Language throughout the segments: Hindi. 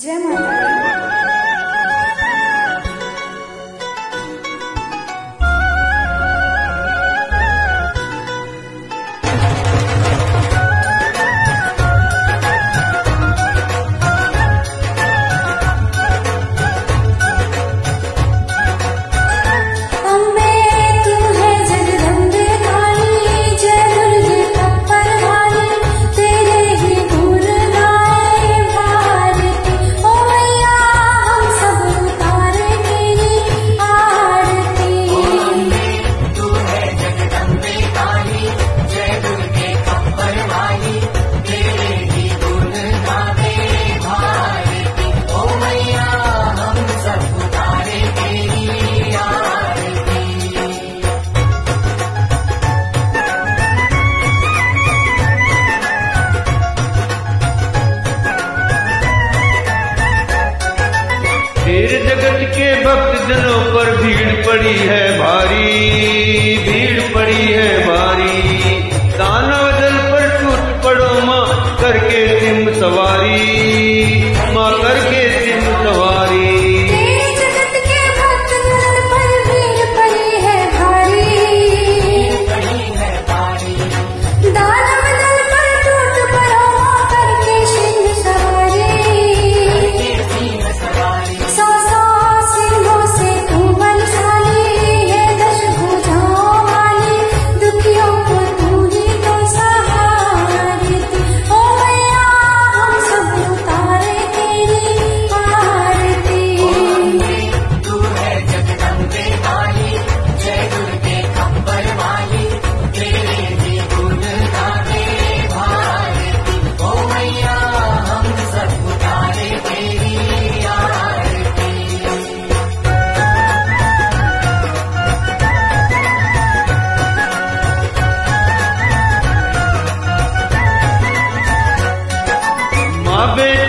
जय माता शेर जगत के भक्त जनों पर भीड़ पड़ी है भारी, भीड़ पड़ी है भारी। दानव दल पर टूट पड़ो माँ, करके सिम सवारी। माँ करके হবে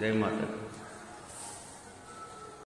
જય માતા